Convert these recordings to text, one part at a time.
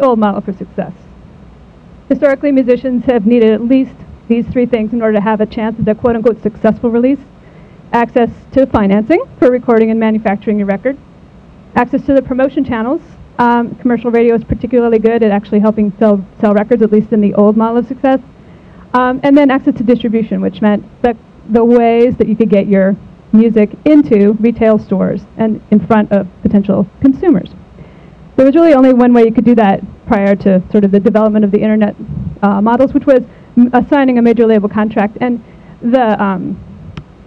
old model for success. Historically, musicians have needed at least these three things in order to have a chance at a quote-unquote successful release. Access to financing for recording and manufacturing your record. Access to the promotion channels. Um, commercial radio is particularly good at actually helping sell, sell records, at least in the old model of success. Um, and then access to distribution, which meant the, the ways that you could get your music into retail stores and in front of potential consumers. There was really only one way you could do that prior to sort of the development of the internet uh, models, which was assigning a major label contract. And the um,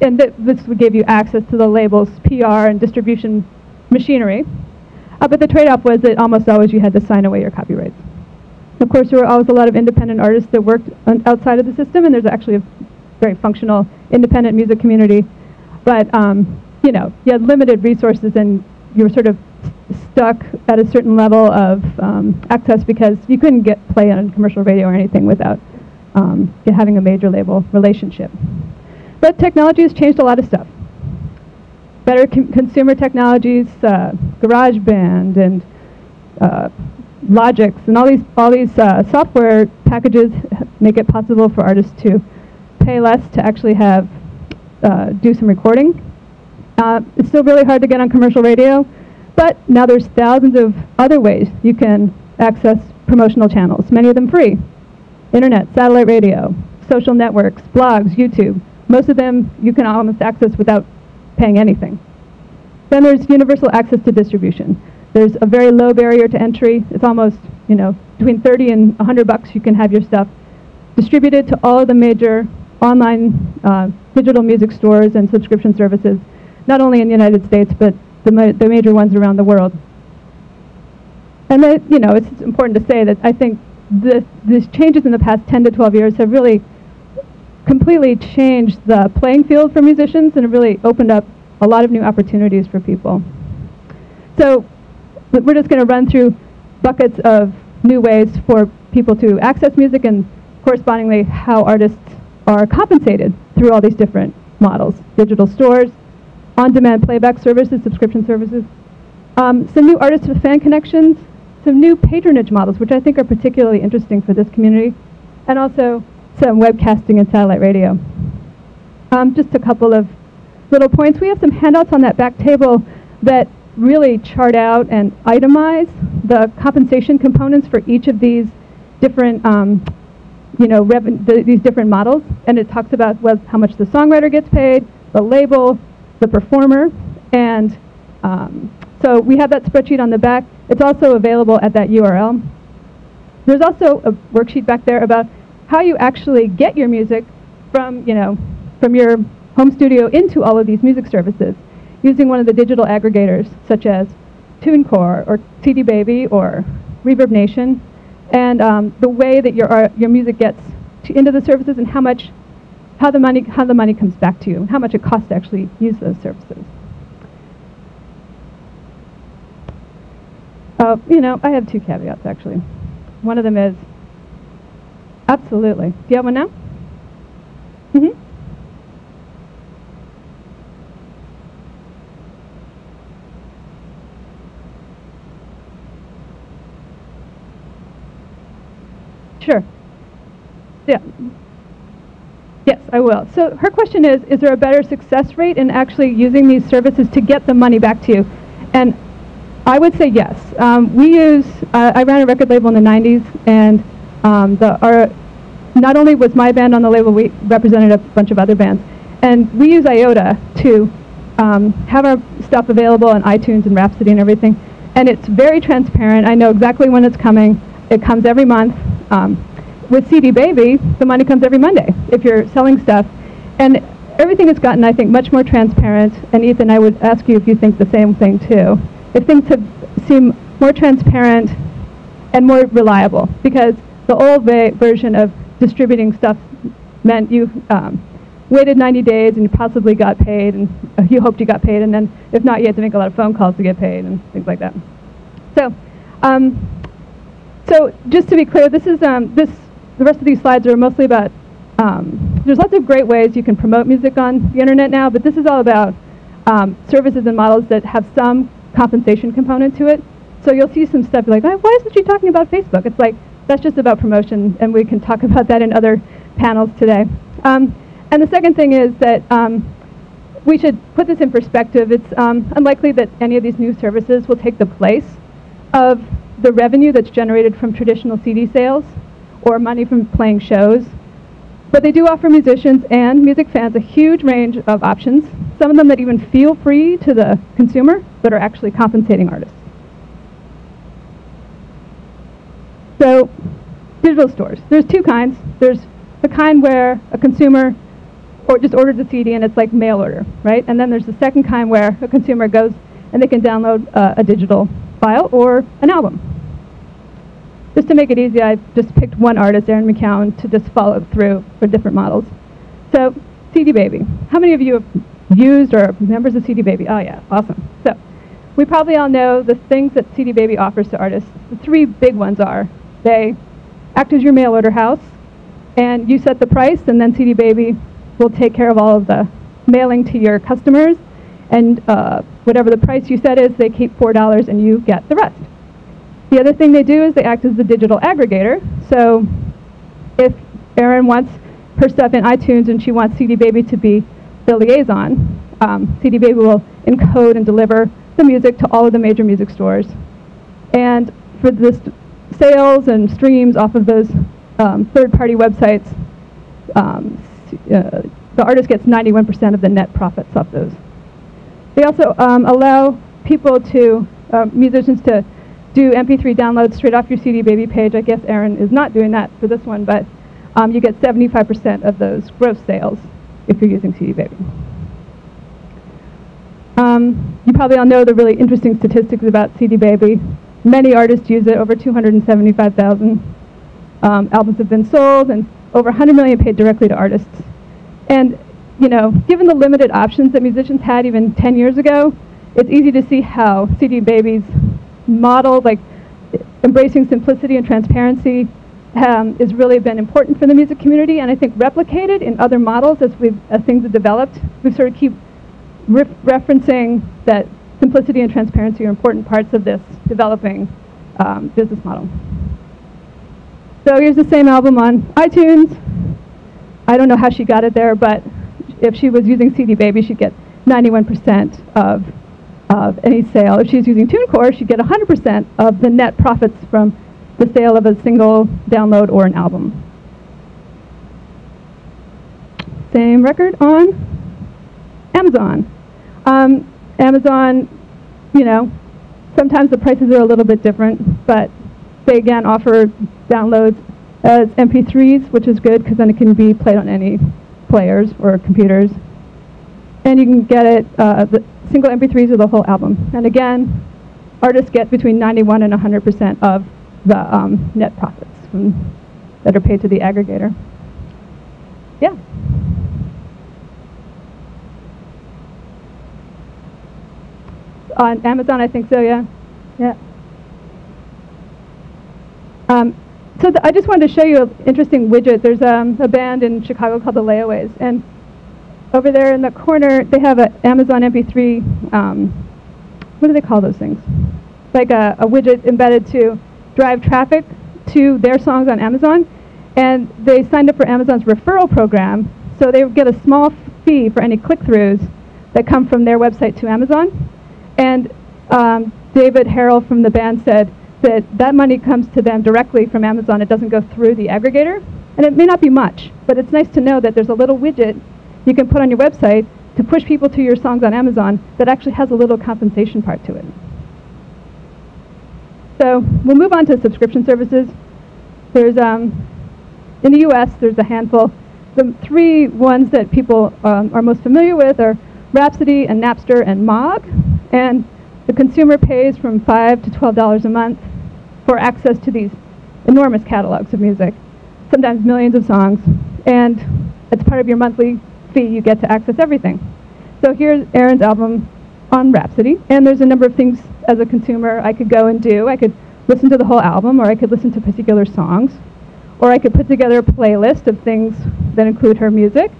and th this would give you access to the label's PR and distribution machinery. Uh, but the trade-off was that almost always you had to sign away your copyrights. Of course, there were always a lot of independent artists that worked outside of the system, and there's actually a very functional independent music community. But um, you know, you had limited resources, and you were sort of stuck at a certain level of um, access because you couldn't get play on commercial radio or anything without um, having a major label relationship. But technology has changed a lot of stuff. Better consumer technologies, uh, GarageBand and uh, Logics and all these, all these uh, software packages make it possible for artists to pay less to actually have, uh, do some recording. Uh, it's still really hard to get on commercial radio, but now there's thousands of other ways you can access promotional channels, many of them free. Internet, satellite radio, social networks, blogs, YouTube. Most of them you can almost access without paying anything. Then there's universal access to distribution. There's a very low barrier to entry. It's almost, you know, between 30 and 100 bucks you can have your stuff distributed to all of the major online uh, digital music stores and subscription services, not only in the United States, but the, ma the major ones around the world. And that, you know, it's important to say that I think the, these changes in the past 10 to 12 years have really completely changed the playing field for musicians and really opened up a lot of new opportunities for people. So we're just going to run through buckets of new ways for people to access music and correspondingly how artists are compensated through all these different models. Digital stores, on-demand playback services, subscription services, um, some new artist fan connections, some new patronage models, which I think are particularly interesting for this community, and also some webcasting and satellite radio. Um, just a couple of little points. We have some handouts on that back table that really chart out and itemize the compensation components for each of these different, um, you know, the, these different models. And it talks about well, how much the songwriter gets paid, the label, the performer, and um, so we have that spreadsheet on the back. It's also available at that URL. There's also a worksheet back there about how you actually get your music from, you know, from your home studio into all of these music services using one of the digital aggregators such as TuneCore or CD Baby or Reverb Nation and um, the way that your, art, your music gets into the services and how much how the money how the money comes back to you and how much it costs to actually use those services. Uh, you know, I have two caveats actually. One of them is absolutely. Do you have one now? Mm-hmm. Sure. Yeah. Yes, I will. So her question is, is there a better success rate in actually using these services to get the money back to you? And I would say yes. Um, we use, uh, I ran a record label in the 90s, and um, the, our, not only was my band on the label, we represented a bunch of other bands. And we use IODA to um, have our stuff available on iTunes and Rhapsody and everything. And it's very transparent. I know exactly when it's coming. It comes every month. Um, with CD Baby, the money comes every Monday if you're selling stuff. And everything has gotten, I think, much more transparent. And Ethan, I would ask you if you think the same thing too if things have seem more transparent and more reliable because the old version of distributing stuff meant you um, waited 90 days and you possibly got paid and uh, you hoped you got paid and then if not you had to make a lot of phone calls to get paid and things like that. So, um, so just to be clear, this is um, this. The rest of these slides are mostly about. Um, there's lots of great ways you can promote music on the internet now, but this is all about um, services and models that have some compensation component to it. So you'll see some stuff like, why isn't she talking about Facebook? It's like, that's just about promotion, and we can talk about that in other panels today. Um, and the second thing is that um, we should put this in perspective. It's um, unlikely that any of these new services will take the place of the revenue that's generated from traditional CD sales or money from playing shows. But they do offer musicians and music fans a huge range of options, some of them that even feel free to the consumer, but are actually compensating artists. So, digital stores. There's two kinds. There's the kind where a consumer or just orders a CD and it's like mail order, right? And then there's the second kind where a consumer goes and they can download uh, a digital file or an album. Just to make it easy, I just picked one artist, Erin McKeown, to just follow through for different models. So, CD Baby. How many of you have used or members of CD Baby? Oh yeah, awesome. So, we probably all know the things that CD Baby offers to artists. The three big ones are they act as your mail order house, and you set the price, and then CD Baby will take care of all of the mailing to your customers. And uh, whatever the price you set is, they keep $4 and you get the rest. The other thing they do is they act as the digital aggregator. So if Erin wants her stuff in iTunes and she wants CD Baby to be the liaison, um, CD Baby will encode and deliver the music to all of the major music stores. And for the sales and streams off of those um, third-party websites, um, uh, the artist gets 91% of the net profits off those. They also um, allow people to, uh, musicians to do MP3 downloads straight off your CD Baby page. I guess Erin is not doing that for this one, but um, you get 75% of those gross sales if you're using CD Baby. Um, you probably all know the really interesting statistics about CD Baby. Many artists use it, over 275,000 um, albums have been sold, and over 100 million paid directly to artists. And, you know, given the limited options that musicians had even 10 years ago, it's easy to see how CD Baby's model, like embracing simplicity and transparency, um, has really been important for the music community, and I think replicated in other models as, we've, as things have developed. We sort of keep referencing that simplicity and transparency are important parts of this developing um, business model. So here's the same album on iTunes. I don't know how she got it there, but if she was using CD Baby, she'd get 91% of, of any sale. If she's using TuneCore, she'd get 100% of the net profits from the sale of a single download or an album. Same record on Amazon. Um, Amazon, you know, sometimes the prices are a little bit different, but they again offer downloads as MP3s, which is good because then it can be played on any players or computers. And you can get it, uh, the single MP3s of the whole album. And again, artists get between 91 and 100% of the um, net profits from, that are paid to the aggregator. Yeah. On Amazon, I think so, yeah. Yeah. Um, so I just wanted to show you an interesting widget. There's um, a band in Chicago called the Layaways, and over there in the corner, they have an Amazon MP3, um, what do they call those things? Like a, a widget embedded to drive traffic to their songs on Amazon. And they signed up for Amazon's referral program, so they get a small fee for any click-throughs that come from their website to Amazon. And um, David Harrell from the band said, that that money comes to them directly from Amazon. It doesn't go through the aggregator. And it may not be much, but it's nice to know that there's a little widget you can put on your website to push people to your songs on Amazon that actually has a little compensation part to it. So we'll move on to subscription services. There's, um, in the US, there's a handful. The three ones that people um, are most familiar with are Rhapsody and Napster and Mog. And the consumer pays from 5 to $12 a month for access to these enormous catalogs of music, sometimes millions of songs, and it's part of your monthly fee, you get to access everything. So here's Erin's album on Rhapsody, and there's a number of things as a consumer I could go and do. I could listen to the whole album, or I could listen to particular songs, or I could put together a playlist of things that include her music,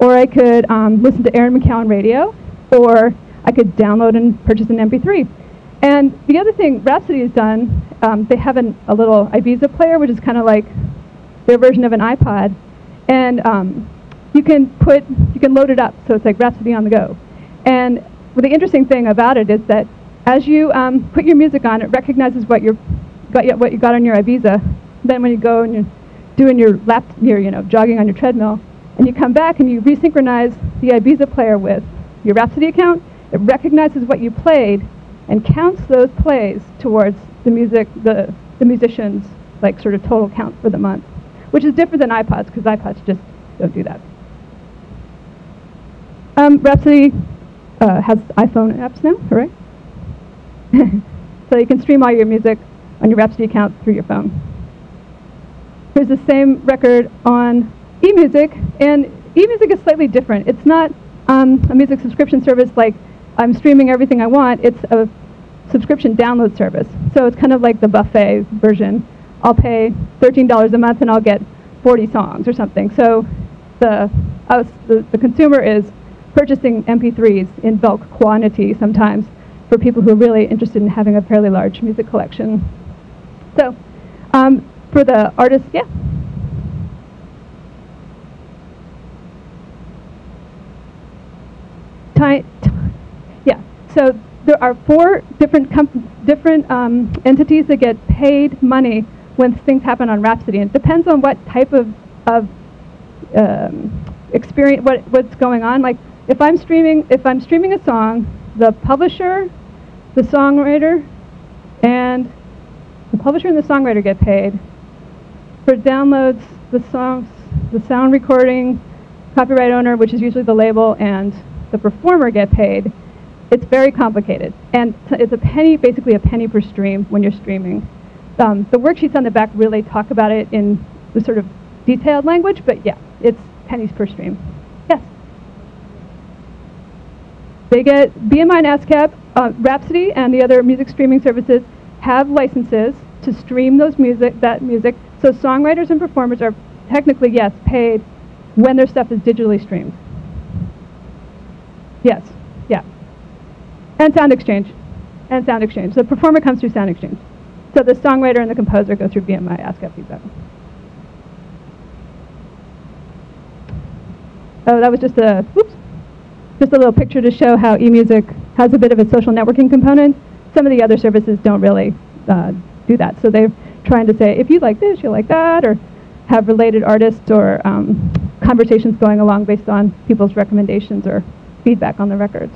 or I could um, listen to Erin McKeown radio, or I could download and purchase an MP3. And the other thing Rhapsody has done, um, they have an, a little Ibiza player, which is kind of like their version of an iPod, and um, you can put you can load it up, so it's like Rhapsody on the go. And well, the interesting thing about it is that as you um, put your music on, it recognizes what you got what you got on your Ibiza. Then when you go and you're doing your lap, you're you know jogging on your treadmill, and you come back and you resynchronize the Ibiza player with your Rhapsody account, it recognizes what you played and counts those plays towards the music, the, the musician's like sort of total count for the month, which is different than iPods because iPods just don't do that. Um, Rhapsody uh, has iPhone apps now, right? so you can stream all your music on your Rhapsody account through your phone. Here's the same record on eMusic, and eMusic is slightly different. It's not um, a music subscription service like I'm streaming everything I want. It's a subscription download service. So it's kind of like the buffet version. I'll pay $13 a month and I'll get 40 songs or something. So the, us, the, the consumer is purchasing MP3s in bulk quantity sometimes for people who are really interested in having a fairly large music collection. So um, for the artists, yeah. yeah, so there are four different different um, entities that get paid money when things happen on Rhapsody. And it depends on what type of, of um, experience, what, what's going on. Like if I'm streaming, if I'm streaming a song, the publisher, the songwriter, and the publisher and the songwriter get paid. For downloads, the songs, the sound recording, copyright owner, which is usually the label, and the performer get paid. It's very complicated. And it's a penny, basically a penny per stream when you're streaming. Um, the worksheets on the back really talk about it in the sort of detailed language, but yeah, it's pennies per stream. Yes? They get BMI and ASCAP, uh, Rhapsody and the other music streaming services have licenses to stream those music, that music. So songwriters and performers are technically, yes, paid when their stuff is digitally streamed. Yes, yeah. And Sound Exchange. And Sound Exchange. The performer comes through Sound Exchange. So the songwriter and the composer go through BMI ASCAP feedback. Oh, that was just a, whoops, just a little picture to show how eMusic has a bit of a social networking component. Some of the other services don't really uh, do that. So they're trying to say, if you like this, you like that, or have related artists or um, conversations going along based on people's recommendations or feedback on the records.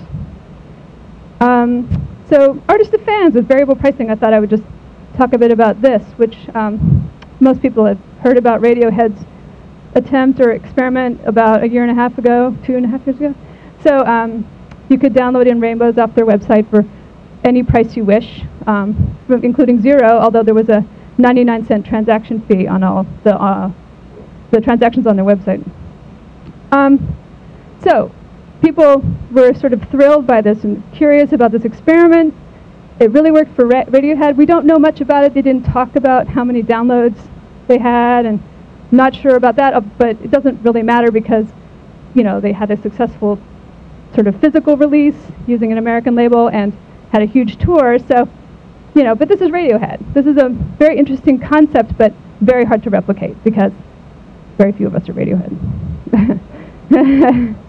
Um, so artist to fans with variable pricing, I thought I would just talk a bit about this, which um, most people have heard about Radiohead's attempt or experiment about a year and a half ago, two and a half years ago. So um, you could download in Rainbows off their website for any price you wish, um, including zero, although there was a 99 cent transaction fee on all the, uh, the transactions on their website. Um, so people were sort of thrilled by this and curious about this experiment. It really worked for Ra Radiohead. We don't know much about it. They didn't talk about how many downloads they had, and not sure about that. Uh, but it doesn't really matter because, you know, they had a successful sort of physical release using an American label and had a huge tour. So, you know, but this is Radiohead. This is a very interesting concept, but very hard to replicate because very few of us are Radiohead.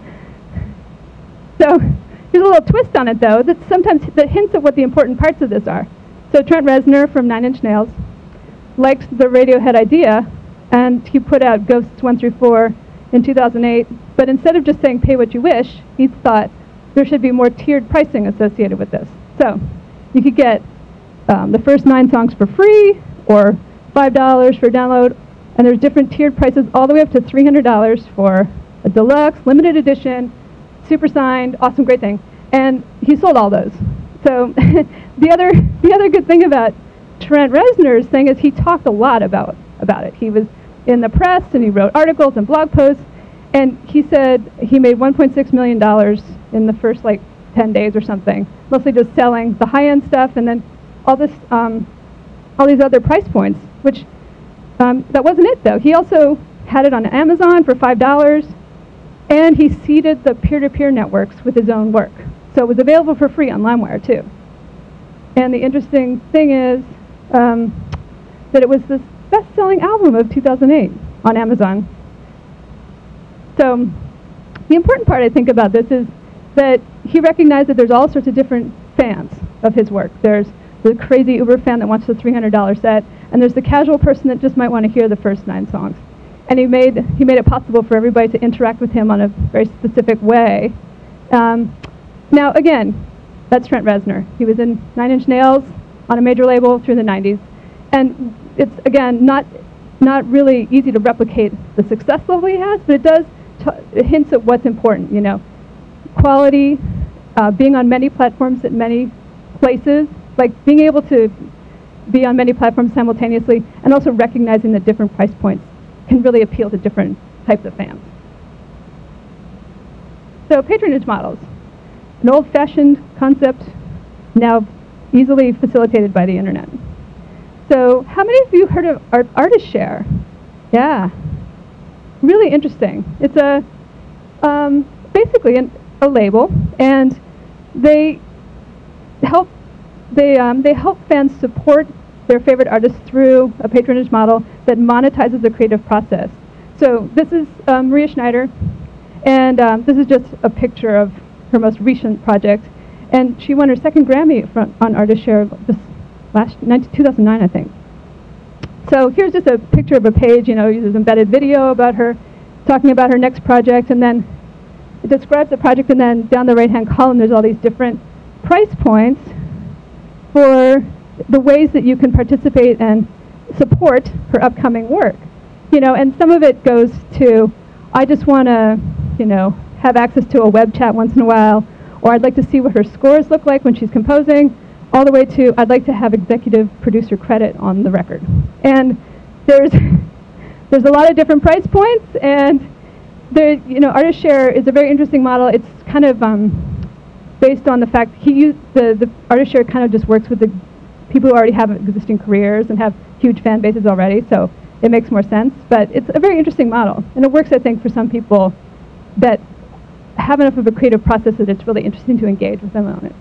So here's a little twist on it, though, that sometimes that hints at what the important parts of this are. So Trent Reznor from Nine Inch Nails liked the Radiohead idea, and he put out Ghosts 1 through 4 in 2008. But instead of just saying pay what you wish, he thought there should be more tiered pricing associated with this. So you could get um, the first nine songs for free, or $5 for download, and there's different tiered prices all the way up to $300 for a deluxe, limited edition, super signed, awesome, great thing. And he sold all those. So the other the other good thing about Trent Reznor's thing is he talked a lot about about it. He was in the press and he wrote articles and blog posts. And he said he made 1.6 million dollars in the first like 10 days or something, mostly just selling the high-end stuff and then all this um, all these other price points. Which um, that wasn't it though. He also had it on Amazon for five dollars. And he seeded the peer-to-peer networks with his own work. So it was available for free on LimeWire too. And the interesting thing is um, that it was the best-selling album of 2008 on Amazon. So the important part I think about this is that he recognized that there's all sorts of different fans of his work. There's the crazy Uber fan that wants the $300 set, and there's the casual person that just might want to hear the first nine songs. And he made, he made it possible for everybody to interact with him on a very specific way. Um, now, again, that's Trent Reznor. He was in Nine Inch Nails on a major label through the 90s. And it's, again, not, not really easy to replicate the success level he has, but it does hints at what's important, you know. Quality, uh, being on many platforms at many places, like being able to be on many platforms simultaneously, and also recognizing that different price points can really appeal to different types of fans. So patronage models, an old-fashioned concept now easily facilitated by the internet. So how many of you heard of art artist share? Yeah, really interesting. It's a um, basically an, a label, and they help they um, they help fans support their favorite artists through a patronage model that monetizes the creative process. So this is um, Maria Schneider, and um, this is just a picture of her most recent project, and she won her second Grammy on Artist Share this last 2009, I think. So here's just a picture of a page, you know, uses embedded video about her, talking about her next project, and then it describes the project, and then down the right-hand column, there's all these different price points for the ways that you can participate and support her upcoming work. You know, and some of it goes to, I just want to, you know, have access to a web chat once in a while, or I'd like to see what her scores look like when she's composing, all the way to I'd like to have executive producer credit on the record. And there's there's a lot of different price points, and there, you know, artist share is a very interesting model. It's kind of um, based on the fact he used the the artist share kind of just works with the people who already have existing careers and have huge fan bases already, so it makes more sense. But it's a very interesting model, and it works, I think, for some people that have enough of a creative process that it's really interesting to engage with them on it.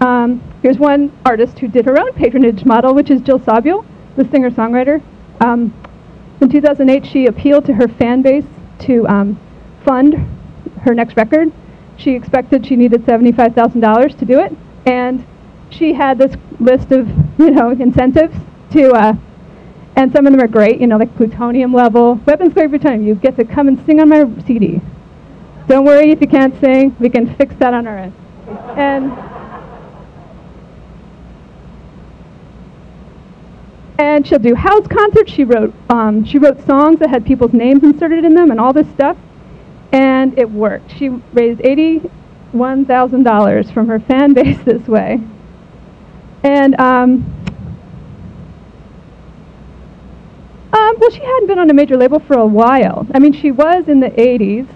Um, here's one artist who did her own patronage model, which is Jill Sobule, the singer-songwriter. Um, in 2008, she appealed to her fan base to um, fund her next record. She expected she needed $75,000 to do it, and she had this list of, you know, incentives to, uh, and some of them are great, you know, like plutonium level, weapons grade plutonium. You get to come and sing on my CD. Don't worry if you can't sing, we can fix that on our end. And and she'll do house concerts. She wrote um, she wrote songs that had people's names inserted in them and all this stuff, and it worked. She raised eighty-one thousand dollars from her fan base this way, and um, um, well, she hadn't been on a major label for a while. I mean, she was in the '80s,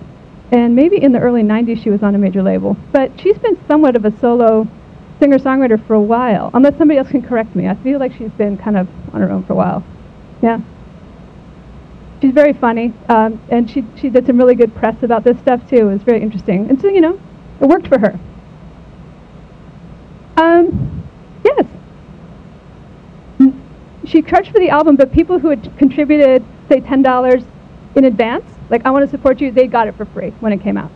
and maybe in the early '90s she was on a major label, but she's been somewhat of a solo singer-songwriter for a while, unless somebody else can correct me. I feel like she's been kind of on her own for a while. Yeah. She's very funny, um, and she, she did some really good press about this stuff, too. It was very interesting. And so, you know, it worked for her. Um, yes. She charged for the album, but people who had contributed, say, $10 in advance, like, I want to support you, they got it for free when it came out.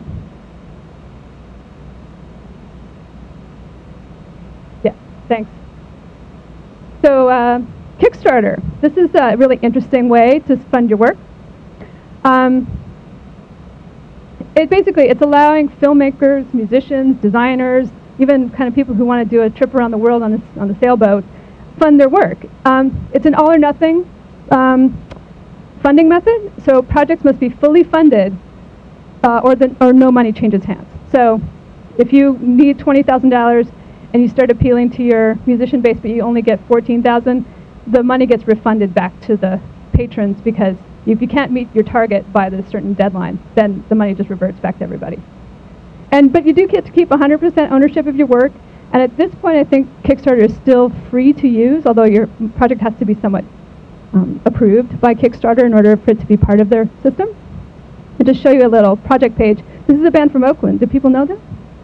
Thanks. So uh, Kickstarter. This is a really interesting way to fund your work. Um, it basically, it's allowing filmmakers, musicians, designers, even kind of people who want to do a trip around the world on, this, on the sailboat, fund their work. Um, it's an all or nothing um, funding method, so projects must be fully funded uh, or, the, or no money changes hands. So if you need $20,000, and you start appealing to your musician base, but you only get 14,000, the money gets refunded back to the patrons because if you can't meet your target by the certain deadline, then the money just reverts back to everybody. And but you do get to keep 100% ownership of your work. And at this point, I think Kickstarter is still free to use, although your project has to be somewhat um, approved by Kickstarter in order for it to be part of their system. And just show you a little project page. This is a band from Oakland. Do people know this?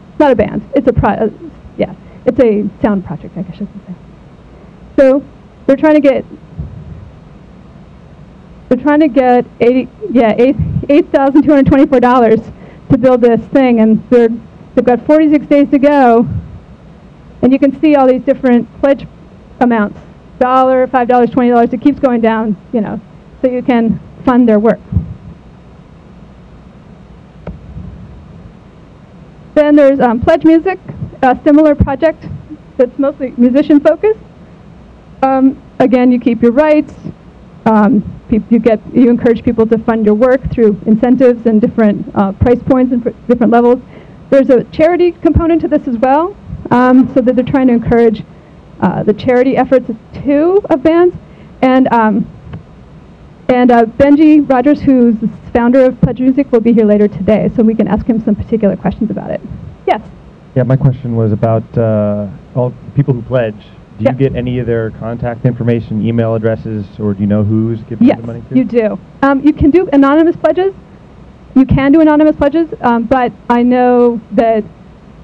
It's not a band. It's a pro uh. It's a sound project, I guess I should say. So they're trying to get they're trying to get 80, yeah, $8,224 to build this thing, and they're, they've got 46 days to go. And you can see all these different pledge amounts, dollar, $5, $20, it keeps going down, you know, so you can fund their work. Then there's um, Pledge Music, a similar project that's mostly musician focused. Um, again, you keep your rights. Um, you get you encourage people to fund your work through incentives and different uh, price points and different levels. There's a charity component to this as well, um, so that they're trying to encourage uh, the charity efforts too of bands. And um, and uh, Benji Rogers, who's the founder of Pledge Music, will be here later today, so we can ask him some particular questions about it. Yes. Yeah, my question was about uh, all people who pledge. Do you get any of their contact information, email addresses, or do you know who's giving yes, the money to? you do. Um, you can do anonymous pledges. You can do anonymous pledges, um, but I know that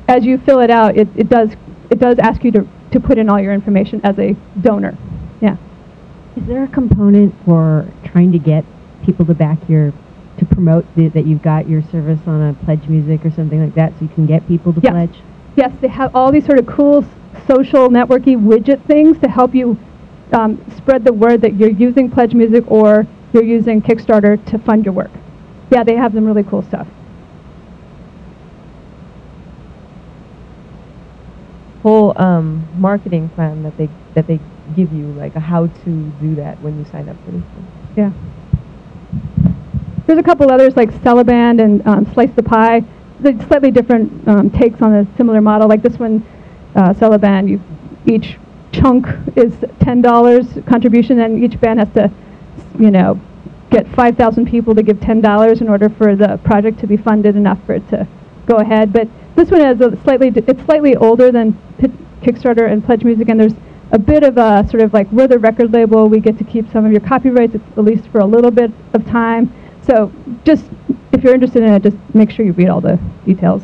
as you fill it out, it, it does it does ask you to, to put in all your information as a donor. Yeah. Is there a component for trying to get people to back your to promote the, that you've got your service on a pledge music or something like that so you can get people to yes. pledge? Yes, they have all these sort of cool social networky widget things to help you um, spread the word that you're using Pledge Music or you're using Kickstarter to fund your work. Yeah, they have some really cool stuff. Whole um, marketing plan that they that they give you, like a how to do that when you sign up for this thing. Yeah. There's a couple others like Sellaband and um, Slice the Pie. They're slightly different um, takes on a similar model. Like this one, uh, Sellaband, you, each chunk is $10 contribution, and each band has to, you know, get 5,000 people to give $10 in order for the project to be funded enough for it to go ahead. But this one is a slightly, it's slightly older than Kickstarter and Pledge Music, and there's a bit of a sort of like we're the record label, we get to keep some of your copyrights, at least for a little bit of time. So just, if you're interested in it, just make sure you read all the details.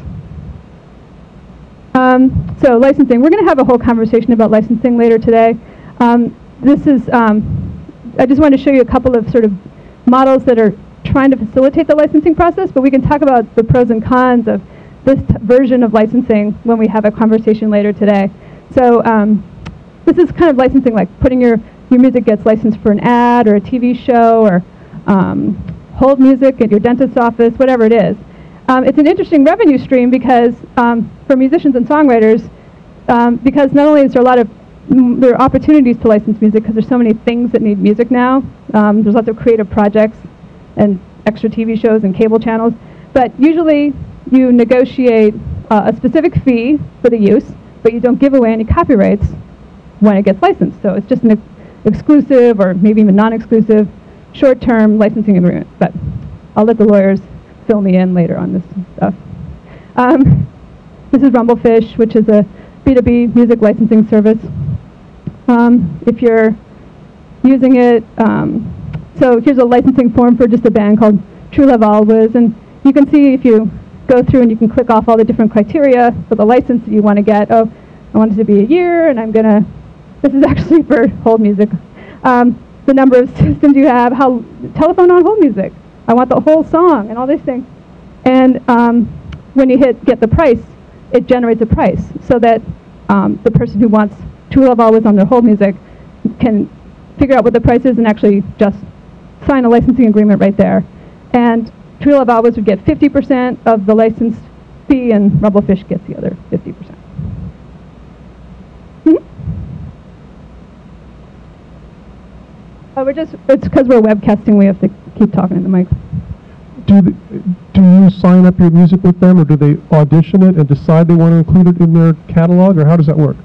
Um, so licensing, we're going to have a whole conversation about licensing later today. Um, this is, um, I just wanted to show you a couple of sort of models that are trying to facilitate the licensing process, but we can talk about the pros and cons of this version of licensing when we have a conversation later today. So um, this is kind of licensing, like putting your, your music gets licensed for an ad or a TV show or um, hold music at your dentist's office, whatever it is. Um, it's an interesting revenue stream because um, for musicians and songwriters, um, because not only is there a lot of there are opportunities to license music because there's so many things that need music now. Um, there's lots of creative projects and extra TV shows and cable channels. But usually you negotiate uh, a specific fee for the use, but you don't give away any copyrights when it gets licensed. So it's just an ex exclusive or maybe even non-exclusive short-term licensing agreement. But I'll let the lawyers fill me in later on this stuff. Um, this is Rumblefish, which is a B2B music licensing service. Um, if you're using it, um, so here's a licensing form for just a band called True Love Always, and you can see if you go through and you can click off all the different criteria for the license that you want to get. Oh, I want it to be a year, and I'm gonna. This is actually for hold music. Um, the number of systems you have, how telephone on hold music. I want the whole song and all these things. And um, when you hit get the price, it generates a price so that um, the person who wants True Love Always on their hold music can figure out what the price is and actually just sign a licensing agreement right there. And True Love Always would get 50% of the license fee and Rumblefish gets the other 50%. Mm -hmm. Oh, we're just, it's because we're webcasting, we have to keep talking in the mic. Do, the, do you sign up your music with them, or do they audition it and decide they want to include it in their catalog, or how does that work?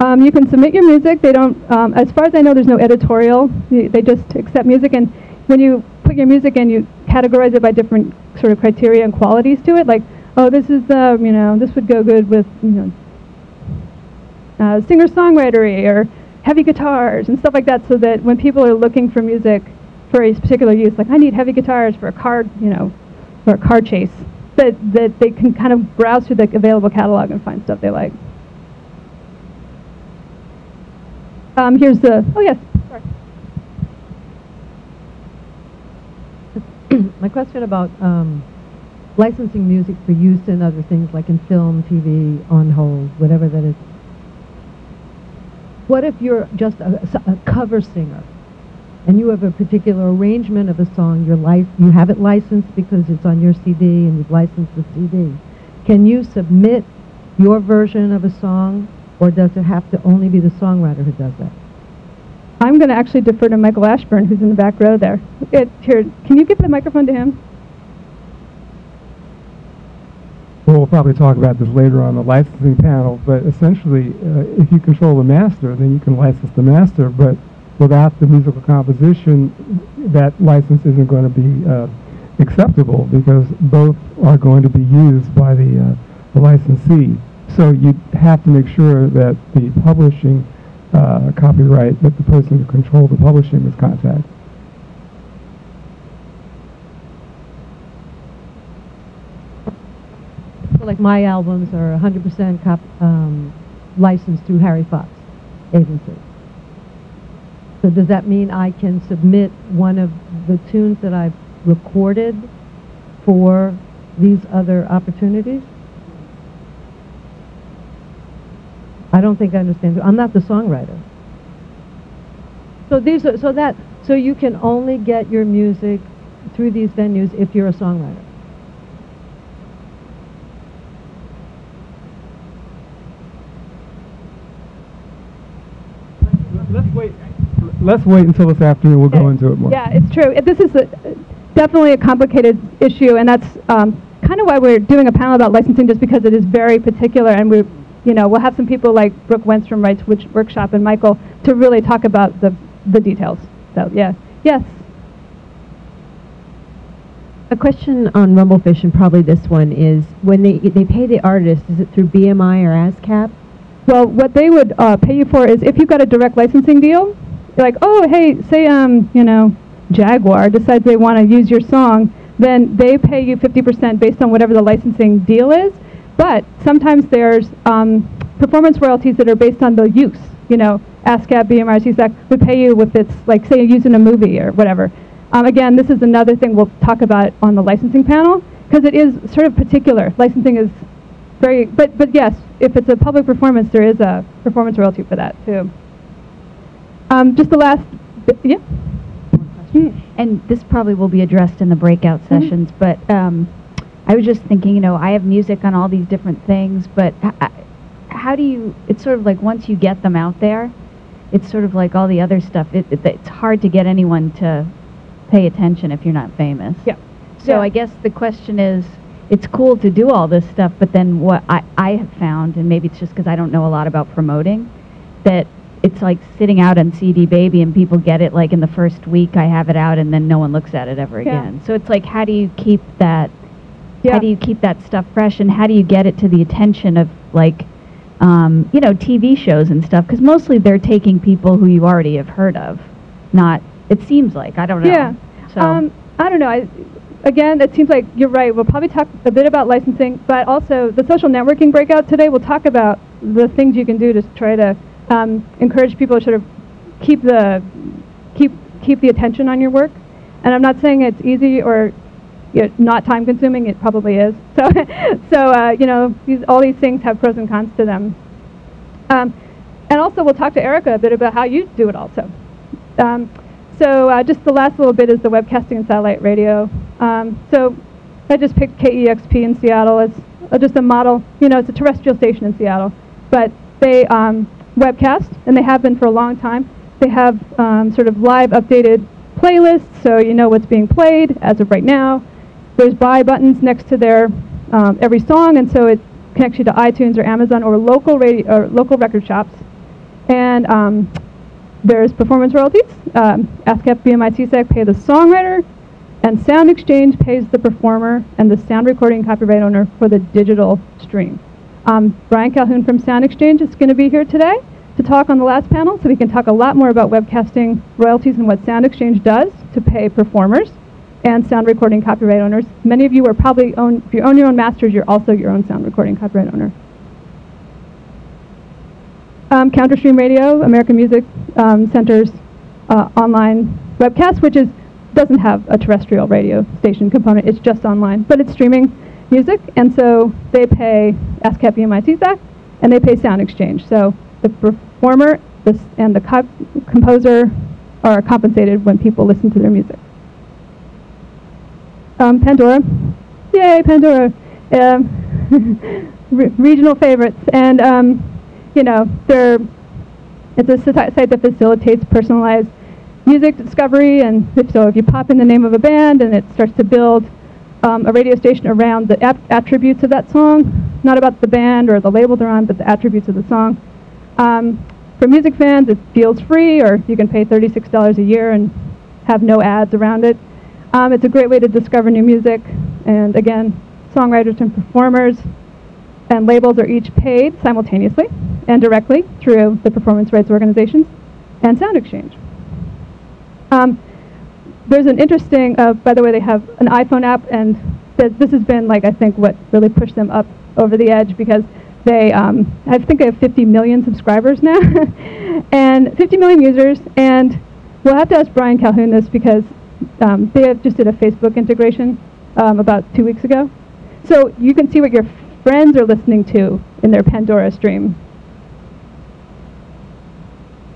Um, you can submit your music. They don't, um, as far as I know, there's no editorial. They just accept music, and when you put your music in, you categorize it by different sort of criteria and qualities to it. Like, oh, this is the, you know, this would go good with, you know, uh, singer-songwritery or heavy guitars and stuff like that, so that when people are looking for music for a particular use, like I need heavy guitars for a car, you know, for a car chase, that, that they can kind of browse through the available catalog and find stuff they like. Um, here's the, oh yes, sorry. My question about um, licensing music for use in other things like in film, TV, on hold, whatever that is. What if you're just a, a cover singer and you have a particular arrangement of a song, your life, you have it licensed because it's on your CD and you've licensed the CD. Can you submit your version of a song or does it have to only be the songwriter who does that? I'm going to actually defer to Michael Ashburn, who's in the back row there. It, here, can you give the microphone to him? Well, probably talk about this later on the licensing panel, but essentially, uh, if you control the master, then you can license the master, but without the musical composition, that license isn't going to be uh, acceptable because both are going to be used by the, uh, the licensee. So you have to make sure that the publishing uh, copyright that the person who controls the publishing is contacted. Like my albums are 100% cop, um, licensed through Harry Fox agency. So does that mean I can submit one of the tunes that I've recorded for these other opportunities? I don't think I understand. I'm not the songwriter. So these are, so that so you can only get your music through these venues if you're a songwriter. Let's wait. Let's wait until this afternoon. We'll go into it more. Yeah, it's true. This is a, definitely a complicated issue, and that's um, kind of why we're doing a panel about licensing, just because it is very particular, and we, you know, we'll have some people like Brooke Wenstrom Rights which Workshop and Michael to really talk about the the details. So yeah, yes. A question on Rumblefish, and probably this one, is when they they pay the artist, is it through BMI or ASCAP? Well, what they would uh, pay you for is if you've got a direct licensing deal, like, oh, hey, say, um, you know, Jaguar decides they want to use your song, then they pay you 50% based on whatever the licensing deal is. But sometimes there's um, performance royalties that are based on the use. You know, ASCAP, BMI, SESAC would pay you if it's, like, say, you're using a movie or whatever. Um, again, this is another thing we'll talk about on the licensing panel, because it is sort of particular. Licensing is very, but, but yes, if it's a public performance, there is a performance royalty for that too. Um, just the last, bit, yeah? Mm. And this probably will be addressed in the breakout Mm-hmm. sessions, but um, I was just thinking, you know, I have music on all these different things, but how do you, it's sort of like once you get them out there, it's sort of like all the other stuff, it, it, it's hard to get anyone to pay attention if you're not famous. Yeah. So Yeah. I guess the question is, it's cool to do all this stuff, but then what I, I have found, and maybe it's just because I don't know a lot about promoting, that it's like sitting out on CD Baby and people get it like in the first week I have it out and then no one looks at it ever Yeah. again. So it's like how do you keep that Yeah. how do you keep that stuff fresh and how do you get it to the attention of like um, you know TV shows and stuff because mostly they're taking people who you already have heard of, not it seems like I don't know. Yeah. So Um, I don't know. I, again, it seems like you're right. We'll probably talk a bit about licensing, but also the social networking breakout today. We'll talk about the things you can do to try to um, encourage people to sort of keep the keep keep the attention on your work. And I'm not saying it's easy or you know, not time consuming. It probably is. So so uh, you know these, all these things have pros and cons to them. Um, and also we'll talk to Erica a bit about how you do it also. Um, so uh, just the last little bit is the webcasting and satellite radio. Um, so I just picked KEXP in Seattle as uh, just a model. You know, it's a terrestrial station in Seattle, but they um, webcast and they have been for a long time. They have um, sort of live updated playlists, so you know what's being played as of right now. There's buy buttons next to their um, every song, and so it connects you to iTunes or Amazon or local radio or local record shops. And um, there's performance royalties. Um, ASCAP, BMI, SESAC pay the songwriter, and Sound Exchange pays the performer and the sound recording copyright owner for the digital stream. Um, Brian Calhoun from Sound Exchange is going to be here today to talk on the last panel, so we can talk a lot more about webcasting royalties and what Sound Exchange does to pay performers and sound recording copyright owners. Many of you are probably own, if you own your own masters, you're also your own sound recording copyright owner. um, Counterstream Radio, American Music um, Center's uh, online webcast, which is doesn't have a terrestrial radio station component. It's just online, but it's streaming music, and so they pay ASCAP BMI SESAC, and they pay Sound Exchange. So the performer and the co composer are compensated when people listen to their music. Um, Pandora, yay, Pandora. Um, re regional favorites, and um, you know, they're it's a site that facilitates personalized music discovery, and if so, if you pop in the name of a band and it starts to build um, a radio station around the attributes of that song, not about the band or the label they're on, but the attributes of the song. Um, for music fans, it feels free, or you can pay $36 a year and have no ads around it. Um, it's a great way to discover new music, and again, songwriters and performers and labels are each paid simultaneously and directly through the performance rights organizations and Sound Exchange. Um, there's an interesting, uh, by the way, they have an iPhone app, and th this has been, like, I think, what really pushed them up over the edge because they, um, I think they have 50 million subscribers now, and 50 million users, and we'll have to ask Brian Calhoun this because um, they just did a Facebook integration um, about two weeks ago. So you can see what your friends are listening to in their Pandora stream.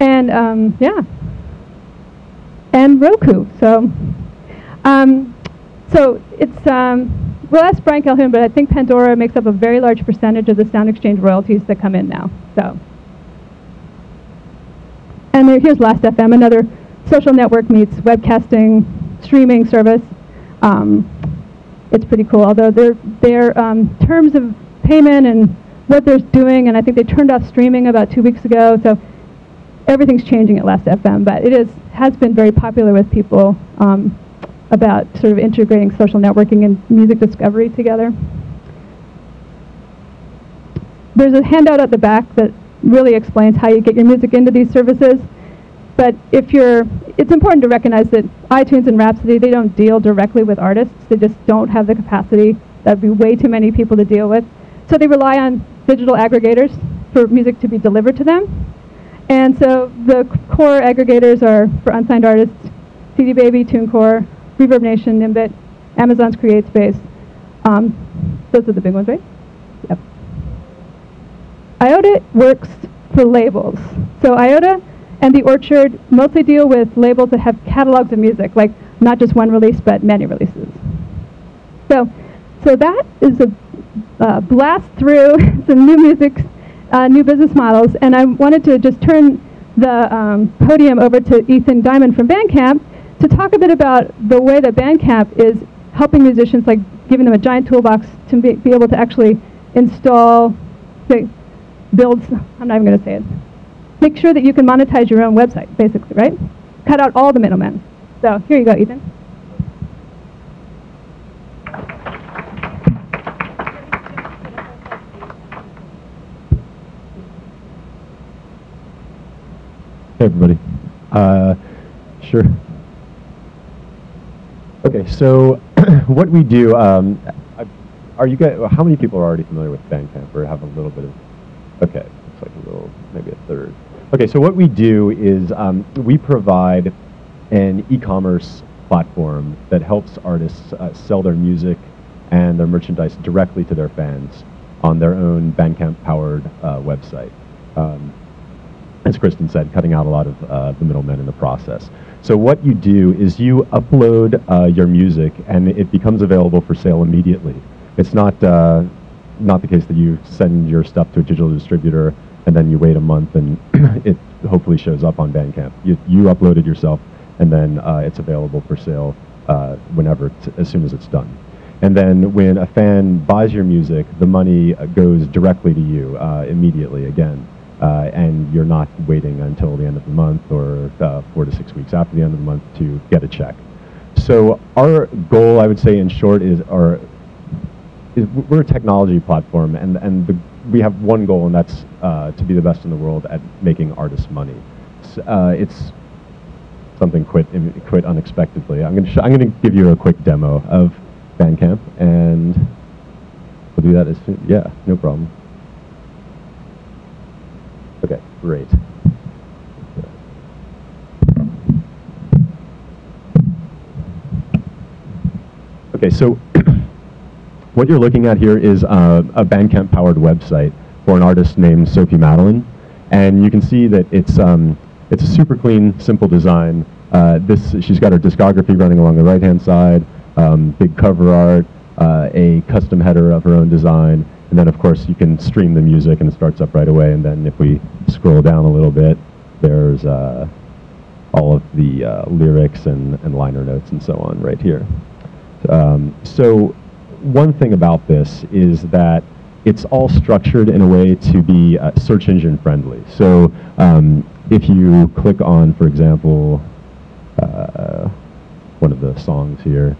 And um, yeah, and Roku. So, um, so it's um, we'll ask Brian Calhoun, but I think Pandora makes up a very large percentage of the Sound Exchange royalties that come in now. So, and there, here's Last.fm, another social network meets webcasting streaming service. Um, it's pretty cool. Although their their um, terms of payment and what they're doing, and I think they turned off streaming about two weeks ago. So everything's changing at Last.fm, but it is has been very popular with people um, about sort of integrating social networking and music discovery together. There's a handout at the back that really explains how you get your music into these services. But if you're, it's important to recognize that iTunes and Rhapsody, they don't deal directly with artists. They just don't have the capacity. That'd be way too many people to deal with. So they rely on digital aggregators for music to be delivered to them. And so the core aggregators are for unsigned artists, CD Baby, TuneCore, Reverb Nation, Nimbit, Amazon's CreateSpace. Um, those are the big ones, right? Yep. IODA works for labels. So IODA and The Orchard mostly deal with labels that have catalogs of music, like not just one release, but many releases. So, so that is a uh, blast through some new music, uh, new business models, and I wanted to just turn the um, podium over to Ethan Diamond from Bandcamp to talk a bit about the way that Bandcamp is helping musicians, like giving them a giant toolbox to be, be able to actually install, say, build, I'm not even going to say it, make sure that you can monetize your own website, basically, right? Cut out all the middlemen. So here you go, Ethan. Hey, everybody. Uh, sure. Okay, so what we do, um, are you guys, how many people are already familiar with Bandcamp or have a little bit of, okay, looks like a little, maybe a third. Okay, so what we do is um, we provide an e-commerce platform that helps artists uh, sell their music and their merchandise directly to their fans on their own Bandcamp-powered uh, website. Um, as Kristin said, cutting out a lot of uh, the middlemen in the process. So what you do is you upload uh, your music and it becomes available for sale immediately. It's not, uh, not the case that you send your stuff to a digital distributor and then you wait a month and it hopefully shows up on Bandcamp. You, you upload it yourself, and then uh, it's available for sale uh, whenever, as soon as it's done. And then when a fan buys your music, the money uh, goes directly to you immediately again. Uh, and you're not waiting until the end of the month or uh, four to six weeks after the end of the month to get a check. So our goal, I would say in short, is our is we're a technology platform, and and the we have one goal, and that's uh, to be the best in the world at making artists money. So, uh, it's something quite quite unexpectedly. I'm gonna I'm gonna give you a quick demo of Bandcamp, and we'll do that as soon. Yeah, no problem. Okay. Great. Okay, so what you're looking at here is uh, a Bandcamp-powered website for an artist named Sophie Madeleine, and you can see that it's um, it's a super clean, simple design. Uh, this she's got her discography running along the right-hand side, um, big cover art, uh, a custom header of her own design, and then of course you can stream the music and it starts up right away. And then if we scroll down a little bit, there's uh, all of the uh, lyrics and, and liner notes and so on right here. Um, so one thing about this is that it's all structured in a way to be uh, search engine friendly. So um, if you click on, for example, uh, one of the songs here,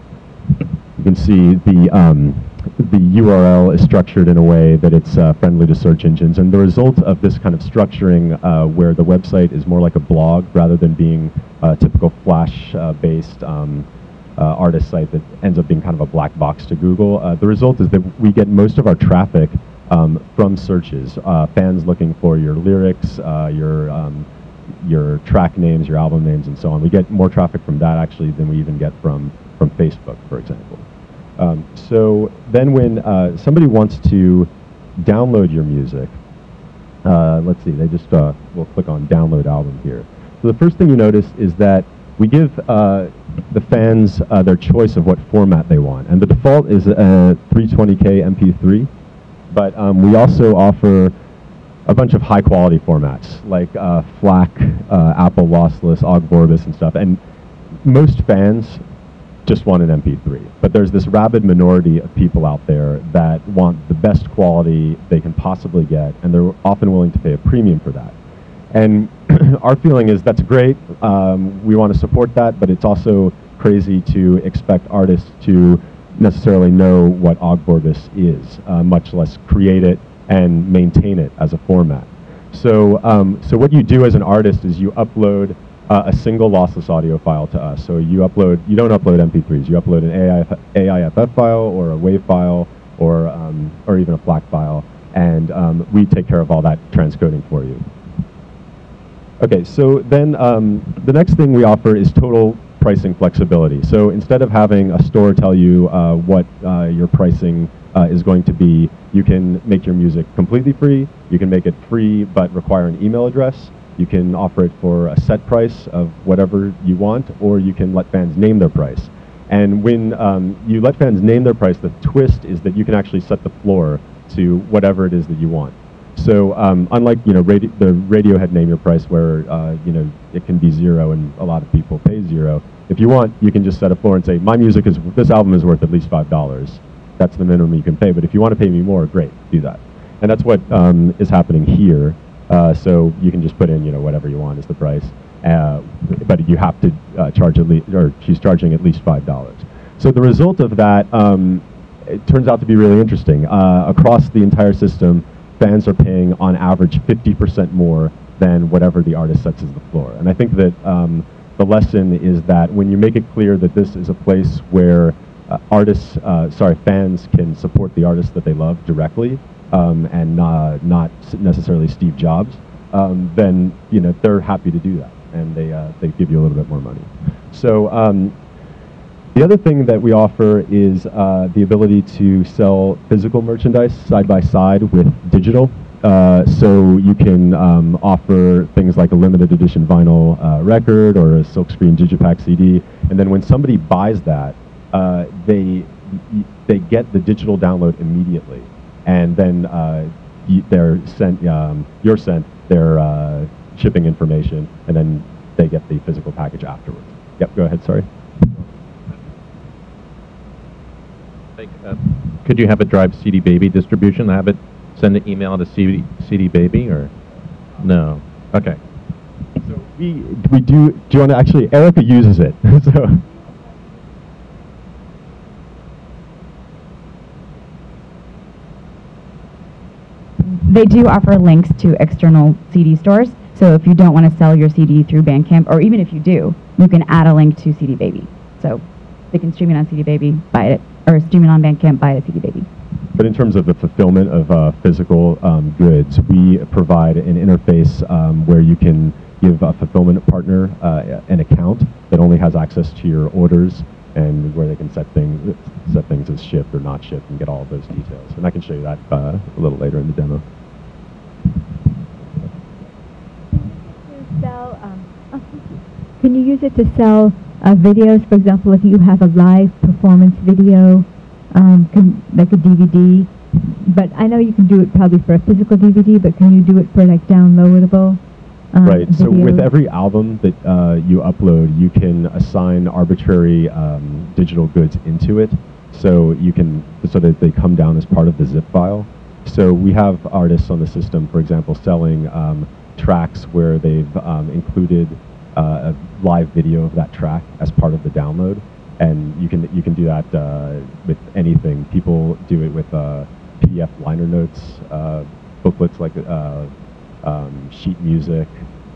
you can see the um, the URL is structured in a way that it's uh, friendly to search engines. And the result of this kind of structuring, uh, where the website is more like a blog rather than being a typical Flash-based um, uh, artist site that ends up being kind of a black box to Google. Uh, the result is that we get most of our traffic um, from searches, uh, fans looking for your lyrics, uh, your um, your track names, your album names, and so on. We get more traffic from that actually than we even get from from Facebook, for example. Um, so then when uh, somebody wants to download your music, uh, let's see, they just will click on download album here. So the first thing you notice is that we give uh, the fans uh, their choice of what format they want. And the default is a 320K MP3, but um, we also offer a bunch of high quality formats like uh, FLAC, uh, Apple Lossless, Ogg Vorbis and stuff. And most fans just want an MP3. But there's this rabid minority of people out there that want the best quality they can possibly get, and they're often willing to pay a premium for that. And our feeling is that's great. Um, we want to support that, but it's also crazy to expect artists to necessarily know what Ogg Vorbis is, uh, much less create it and maintain it as a format. So, um, so what you do as an artist is you upload uh, a single lossless audio file to us. So you upload, you don't upload MP3s, you upload an AIF, AIFF file or a WAV file or, um, or even a FLAC file, and um, we take care of all that transcoding for you. Okay, so then um, the next thing we offer is total pricing flexibility. So instead of having a store tell you uh, what uh, your pricing uh, is going to be, you can make your music completely free. You can make it free but require an email address. You can offer it for a set price of whatever you want, or you can let fans name their price. And when um, you let fans name their price, the twist is that you can actually set the floor to whatever it is that you want. So um, unlike you know the Radiohead name your price, where uh, you know it can be zero and a lot of people pay zero. If you want, you can just set a floor and say my music is this album is worth at least five dollars. That's the minimum you can pay. But if you want to pay me more, great, do that. And that's what um, is happening here. Uh, so you can just put in you know whatever you want is the price, uh, but you have to uh, charge at least or she's charging at least five dollars. So the result of that um, it turns out to be really interesting uh, across the entire system fans are paying on average 50% more than whatever the artist sets as the floor. And I think that um, the lesson is that when you make it clear that this is a place where uh, artists, uh, sorry, fans can support the artists that they love directly um, and not, not necessarily Steve Jobs, um, then you know they're happy to do that, and they uh, they give you a little bit more money. So um, the other thing that we offer is uh, the ability to sell physical merchandise side by side with digital. Uh, so you can um, offer things like a limited edition vinyl uh, record or a silkscreen digipack CD, and then when somebody buys that, uh, they they get the digital download immediately, and then uh, they're sent um, you're sent their uh, shipping information, and then they get the physical package afterwards. Yep, go ahead. Sorry. Like, uh, could you have it drive CD Baby distribution? Have it send an email to CD, CD Baby or no? Okay. So we we do. Do you want to actually? Erica uses it. so. They do offer links to external CD stores. So if you don't want to sell your CD through Bandcamp, or even if you do, you can add a link to CD Baby. So they can stream it on CD Baby, buy it or stream it on Bandcamp, buy a CD Baby. but in terms of the fulfillment of uh, physical um, goods, we provide an interface um, where you can give a fulfillment partner uh, an account that only has access to your orders and where they can set things set things as shipped or not shipped and get all of those details. And I can show you that uh, a little later in the demo. Um, can you use it to sell uh, videos? For example, if you have a live performance video, um, can, like a DVD, but I know you can do it probably for a physical DVD, but can you do it for like downloadable? Um, right. So with every album that uh, you upload, you can assign arbitrary um, digital goods into it. So you can so that they come down as part of the zip file. So we have artists on the system, for example, selling um, tracks where they've um, included uh, a live video of that track as part of the download, and you can you can do that uh, with anything. People do it with uh, PDF liner notes, uh, booklets like uh, um, sheet music,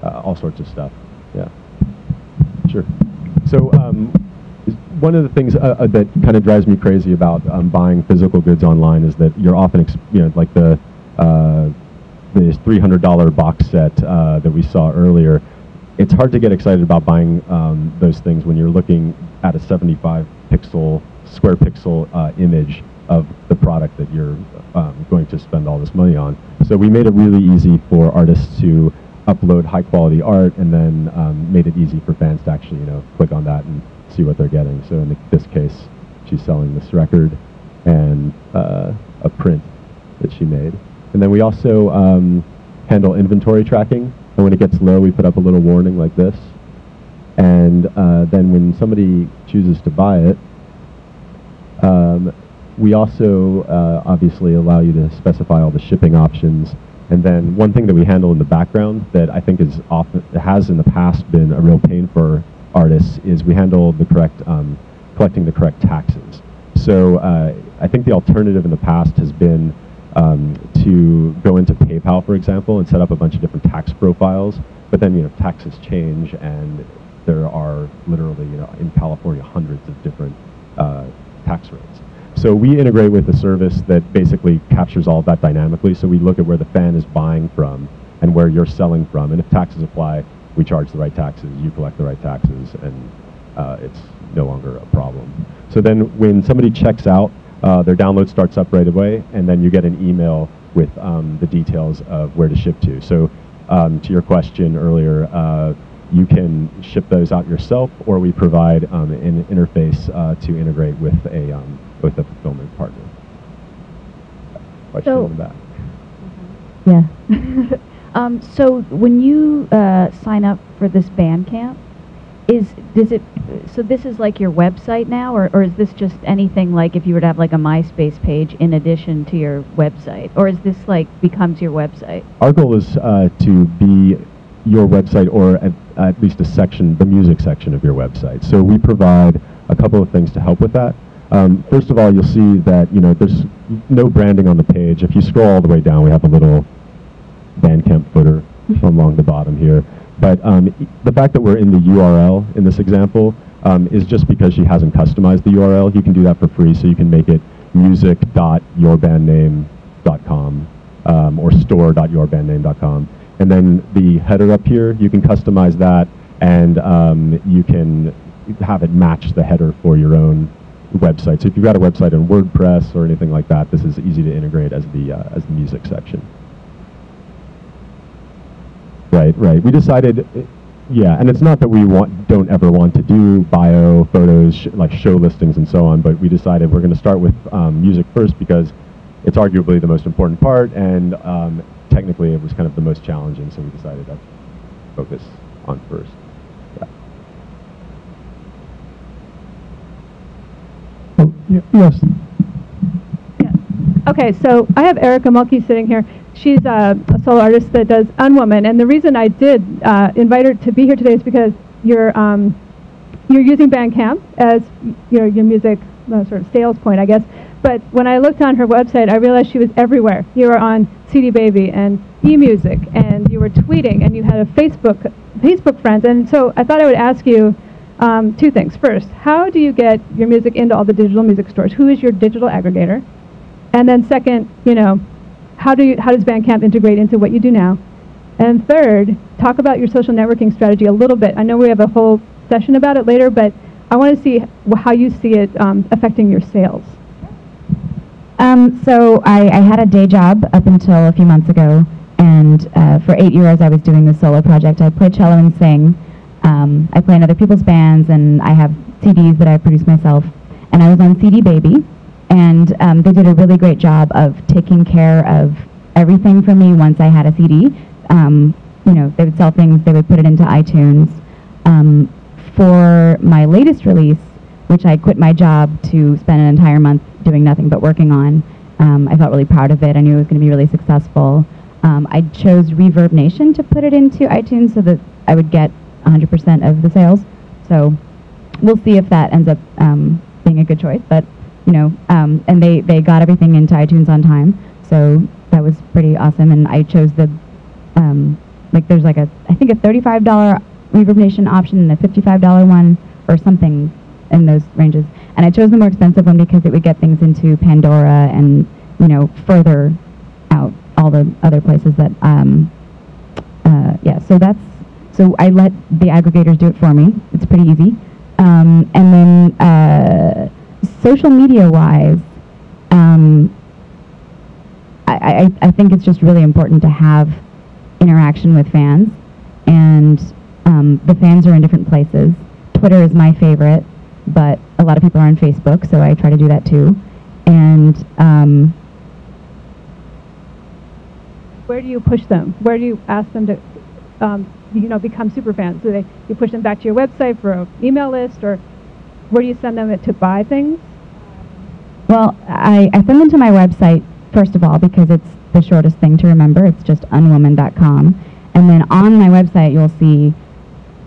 uh, all sorts of stuff. Yeah, sure. So um, one of the things uh, uh, that kind of drives me crazy about um, buying physical goods online is that you're often, you know, like the uh, this $300 box set uh, that we saw earlier. It's hard to get excited about buying um, those things when you're looking at a 75 pixel, square pixel uh, image of the product that you're um, going to spend all this money on. So we made it really easy for artists to upload high quality art and then um, made it easy for fans to actually, you know, click on that and see what they're getting. So in this case, she's selling this record and uh, a print that she made. And then we also um, handle inventory tracking. And when it gets low, we put up a little warning like this. And uh, then when somebody chooses to buy it, um, we also uh, obviously allow you to specify all the shipping options. And then one thing that we handle in the background that I think is often has in the past been a real pain for artists is we handle the correct um, collecting the correct taxes. So uh, I think the alternative in the past has been um, to go into PayPal, for example, and set up a bunch of different tax profiles. But then you know taxes change, and there are literally you know in California hundreds of different uh, tax rates. So we integrate with a service that basically captures all of that dynamically. So we look at where the fan is buying from and where you're selling from. And if taxes apply, we charge the right taxes, you collect the right taxes, and uh, it's no longer a problem. So then when somebody checks out, uh, their download starts up right away, and then you get an email with um, the details of where to ship to. So um, to your question earlier, uh, you can ship those out yourself, or we provide um, an interface uh, to integrate with a um, with a fulfillment partner. Question So- in the back. Yeah. Um, so when you uh, sign up for this Bandcamp, is does it? So this is like your website now, or, or is this just anything like if you were to have like a MySpace page in addition to your website, or is this like becomes your website? Our goal is uh, to be your website or at, at least a section, the music section of your website. So we provide a couple of things to help with that. Um, first of all, you'll see that you know there's no branding on the page. If you scroll all the way down, we have a little Bandcamp footer along the bottom here. But um, the fact that we're in the URL in this example um, is just because she hasn't customized the URL. You can do that for free, so you can make it music.yourbandname.com um, or store.yourbandname.com. And then the header up here, you can customize that, and um, you can have it match the header for your own website. So if you've got a website in WordPress or anything like that, this is easy to integrate as the uh, as the music section. Right, right. We decided, yeah, and it's not that we want don't ever want to do bio photos sh- like show listings and so on, but we decided we're going to start with um, music first because it's arguably the most important part, and um, technically it was kind of the most challenging, so we decided that's focus on first. Yeah. Oh, ye- yes. Okay, so I have Erica Mulkey sitting here. She's uh, a solo artist that does Unwoman, and the reason I did uh, invite her to be here today is because you're um, you're using Bandcamp as your your music uh, sort of sales point, I guess. But when I looked on her website, I realized she was everywhere. You were on CD Baby and eMusic, and you were tweeting, and you had a Facebook Facebook friends, and so I thought I would ask you um, two things. First, how do you get your music into all the digital music stores? Who is your digital aggregator? And then second, you know, how do you, how does Bandcamp integrate into what you do now? And third, talk about your social networking strategy a little bit. I know we have a whole session about it later, but I want to see how you see it um, affecting your sales. Um, so I, I had a day job up until a few months ago, and uh, for eight years I was doing this solo project. I play cello and sing. Um, I play in other people's bands, and I have CDs that I produce myself. And I was on CD Baby, and um, they did a really great job of taking care of everything for me once I had a CD. Um, you know, they would sell things, they would put it into iTunes. Um, for my latest release, which I quit my job to spend an entire month doing nothing but working on. Um, I felt really proud of it. I knew it was going to be really successful. Um, I chose Reverb Nation to put it into iTunes so that I would get 100% of the sales. So we'll see if that ends up um, being a good choice. But you know, um, and they they got everything into iTunes on time, so that was pretty awesome. And I chose the um, like there's like a I think a $35 Reverb Nation option and a $55 one or something in those ranges. And I chose the more expensive one because it would get things into Pandora and, you know, further out all the other places that, um, uh, yeah, so that's, so I let the aggregators do it for me. It's pretty easy. Um, and then uh, social media wise, um, I, I, I think it's just really important to have interaction with fans. And um, the fans are in different places. Twitter is my favorite, but a lot of people are on Facebook, so I try to do that too. And um, Where do you push them? Where do you ask them to, um, you know, become super fans? Do they you push them back to your website for an email list, or where do you send them to buy things? Well, I, I send them to my website, first of all, because it's the shortest thing to remember. It's just unwoman.com. And then on my website, you'll see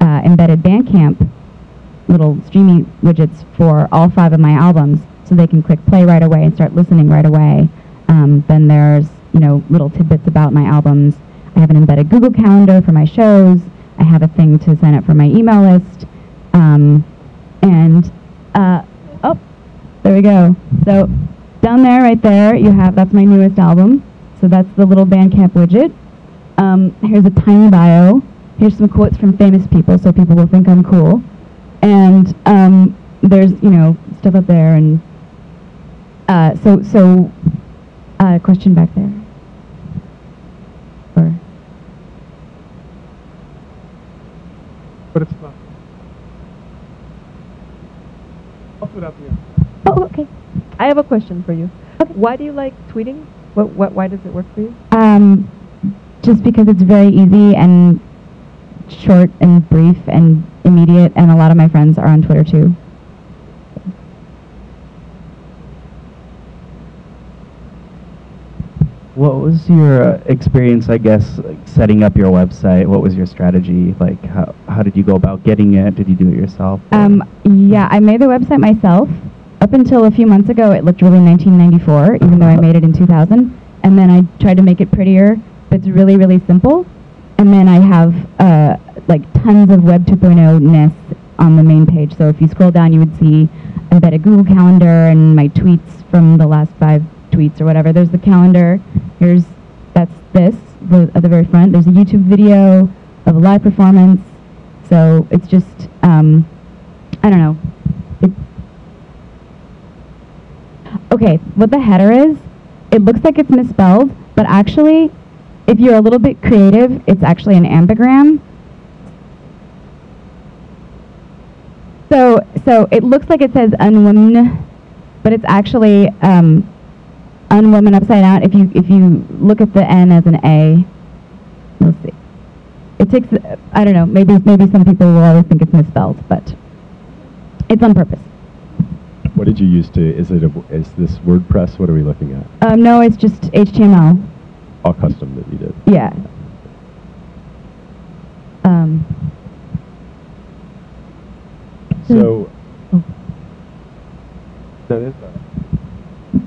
uh, embedded Bandcamp little streaming widgets for all five of my albums, so they can click play right away and start listening right away. Um, then there's, you know, little tidbits about my albums. I have an embedded Google Calendar for my shows. I have a thing to sign up for my email list. Um, and, uh, oh, there we go. So down there, right there, you have, that's my newest album. So that's the little Bandcamp widget. Um, here's a tiny bio. Here's some quotes from famous people so people will think I'm cool. And um, there's, you know, stuff up there. And uh, so, so, uh, question back there. Or, But it's not. I'll put it out there. Oh, okay. I have a question for you. Why do you like tweeting? What, what, why does it work for you? um, just because it's very easy and short and brief and immediate, and a lot of my friends are on Twitter too. What was your uh, experience, I guess, like, setting up your website? What was your strategy? Like, how, how did you go about getting it? Did you do it yourself? Um, yeah, I made the website myself. Up until a few months ago, it looked really 1994, even though I made it in 2000. And then I tried to make it prettier, but it's really, really simple. And then I have uh, like tons of Web 2.0-ness on the main page. So if you scroll down, you would see embedded Google Calendar and my tweets from the last five tweets or whatever. There's the calendar. Here's that's this the, at the very front. There's a YouTube video of a live performance. So it's just um, I don't know. Okay, what the header is, it looks like it's misspelled, but actually, if you're a little bit creative, it's actually an ambigram. So, so it looks like it says unwoman, but it's actually um, unwoman upside down. If you if you look at the N as an A, you'll see. It takes I don't know. Maybe maybe some people will always think it's misspelled, but it's on purpose. What did you use to? Is it a, is this WordPress? What are we looking at? Um, no, it's just HTML. All custom that you did. Yeah. Um, So. Oh. It is.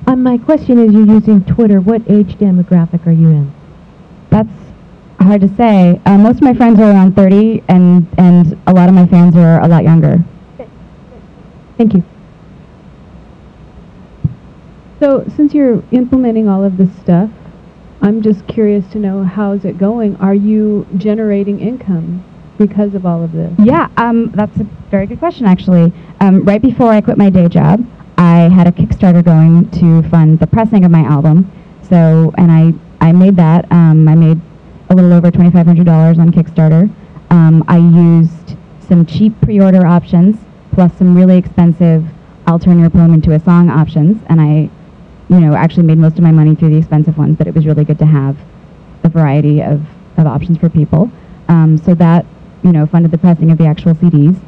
Um, my question is, you're using Twitter. What age demographic are you in? that's hard to say. Uh, most of my friends are around 30, and and a lot of my fans are a lot younger. Thank you. So since you're implementing all of this stuff, I'm just curious to know how's it going? Are you generating income because of all of this? Yeah, um, that's a very good question, actually. Um, right before I quit my day job, I had a Kickstarter going to fund the pressing of my album. So, and I, I made that. Um, I made a little over $2,500 on Kickstarter. Um, I used some cheap pre-order options plus some really expensive I'll turn your poem into a song options, and I, you know, actually made most of my money through the expensive ones, but it was really good to have a variety of, of options for people. Um, so that, you know, funded the pressing of the actual CDs.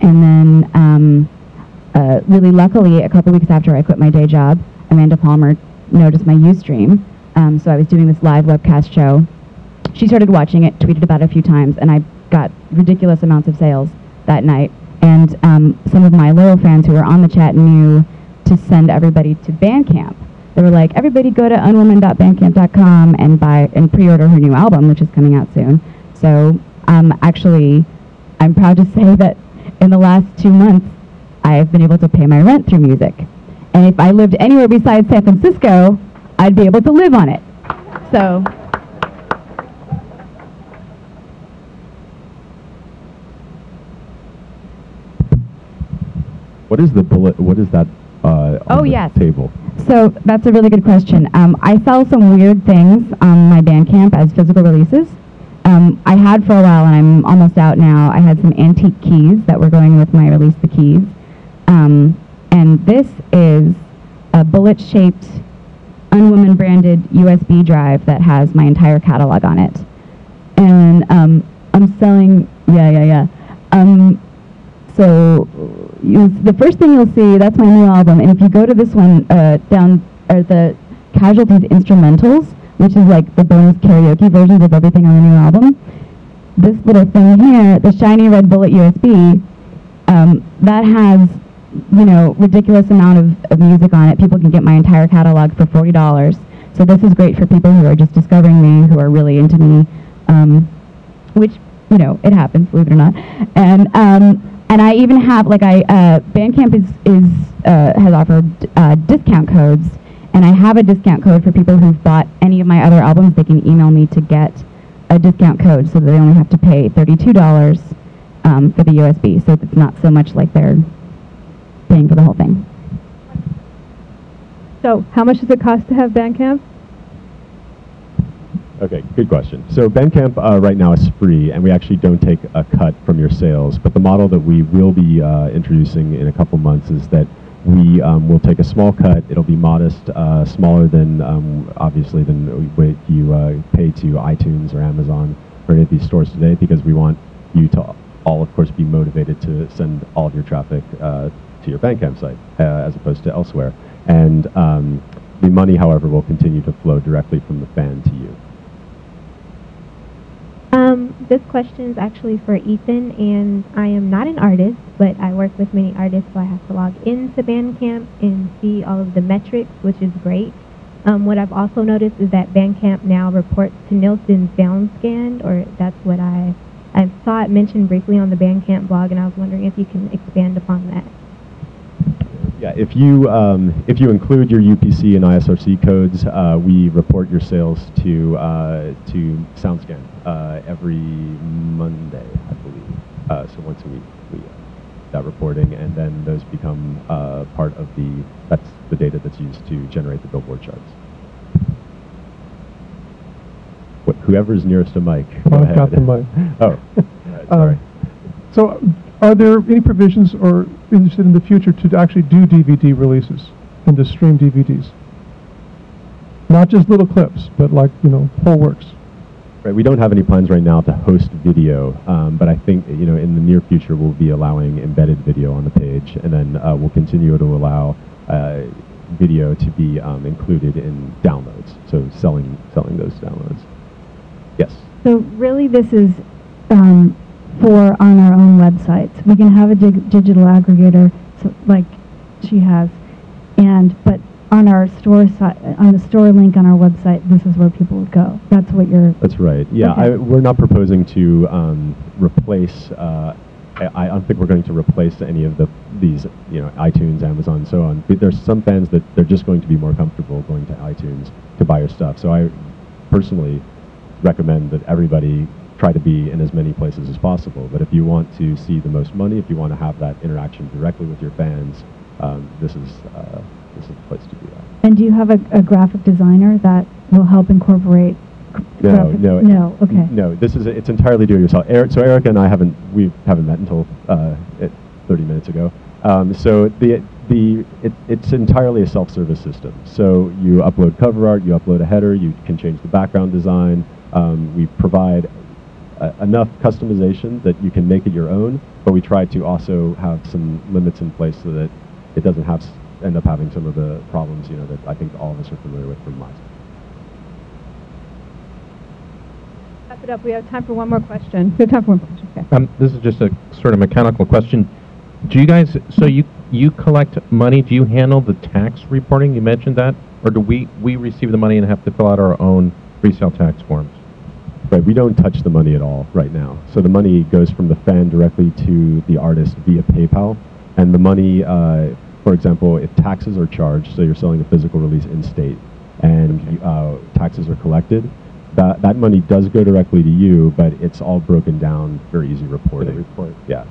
And then, um, uh, really luckily, a couple weeks after I quit my day job, Amanda Palmer noticed my Ustream. Um, so I was doing this live webcast show. She started watching it, tweeted about it a few times, and I got ridiculous amounts of sales that night. And um, some of my loyal fans who were on the chat knew to send everybody to Bandcamp. They were like, everybody go to unwoman.bandcamp.com and buy and pre-order her new album, which is coming out soon. So um, actually, I'm proud to say that in the last two months, I've been able to pay my rent through music. And if I lived anywhere besides San Francisco, I'd be able to live on it. So What is the bullet? What is that uh, on Oh, yes. table? So that's a really good question. Um, I sell some weird things on my Bandcamp as physical releases. Um, I had for a while, and I'm almost out now. I had some antique keys that were going with my release the keys, um, and this is a bullet-shaped, unwoman branded USB drive that has my entire catalog on it. And um, I'm selling, yeah, yeah, yeah. Um, so you, the first thing you'll see, that's my new album. And if you go to this one uh, down, or the Casualties instrumentals, which is like the bonus karaoke versions of everything on the new album, this little thing here, the shiny red bullet USB, um, that has, you know, ridiculous amount of, of music on it. People can get my entire catalog for $40. So this is great for people who are just discovering me, who are really into me, um, which, you know, it happens, believe it or not. And, um, and I even have, like I, uh, Bandcamp is, is, uh, has offered uh, discount codes, and I have a discount code for people who've bought any of my other albums. They can email me to get a discount code so that they only have to pay $32 um, for the USB. So it's not so much like they're paying for the whole thing. So how much does it cost to have Bandcamp? Okay, good question. So Bandcamp uh, right now is free, and we actually don't take a cut from your sales. But the model that we will be uh, introducing in a couple months is that we um, will take a small cut. It'll be modest, uh, smaller than um, obviously than what you uh, pay to iTunes or Amazon or any of these stores today, because we want you to all, of course, be motivated to send all of your traffic uh, to your Bandcamp site uh, as opposed to elsewhere. And um, the money, however, will continue to flow directly from the fan to you. Um, this question is actually for Ethan, and I am not an artist, but I work with many artists, so I have to log into Bandcamp and see all of the metrics, which is great. Um, what I've also noticed is that Bandcamp now reports to Nielsen SoundScan, or that's what I I saw it mentioned briefly on the Bandcamp blog, and I was wondering if you can expand upon that. Yeah, if you um, if you include your UPC and ISRC codes, uh, we report your sales to uh, to SoundScan uh, every Monday, I believe. Uh, so once a week, we uh, that reporting, and then those become uh, part of the that's the data that's used to generate the Billboard charts. Wh- whoever's nearest a mic. go I've got ahead. the mic. Oh, right, Uh, sorry. So are there any provisions or interested in the future to actually do DVD releases and to stream DVDs? Not just little clips, but like, you know, whole works. Right, we don't have any plans right now to host video, um, but I think you know in the near future we'll be allowing embedded video on the page, and then uh, we'll continue to allow uh, video to be um, included in downloads. So selling selling those downloads. Yes. So really, this is um, for on our own websites. We can have a dig- digital aggregator, so, like she has, and but on our store site, on the store link on our website, this is where people would go. That's what you're. That's right. Yeah, I, we're not proposing to um, replace uh, I, I don't think we're going to replace any of the these you know iTunes, Amazon, and so on. But there's some fans that they're just going to be more comfortable going to iTunes to buy your stuff. So I personally recommend that everybody try to be in as many places as possible. But if you want to see the most money, if you want to have that interaction directly with your fans, um, this is uh, this is the place to do that. And do you have a, a graphic designer that will help incorporate? No, no, No, okay. No, this is it's entirely do it yourself. Eric, so Erica and I haven't we haven't met until uh, it, 30 minutes ago. Um, so the the it, it's entirely a self-service system. So you upload cover art, you upload a header, you can change the background design. Um, we provide uh, enough customization that you can make it your own, but we try to also have some limits in place so that it doesn't have s- end up having some of the problems you know that I think all of us are familiar with from MySpace. Wrap it up. We have time for one more question. We have time for one more question. Okay. Um, this is just a sort of mechanical question. Do you guys, so you, you collect money, do you handle the tax reporting? You mentioned that? Or do we, we receive the money and have to fill out our own resale tax forms? Right, we don't touch the money at all right now. So the money goes from the fan directly to the artist via PayPal, and the money, uh, for example, if taxes are charged, so you're selling a physical release in state, and you- uh, taxes are collected, that that money does go directly to you, but it's all broken down, very easy reporting. report. Yeah.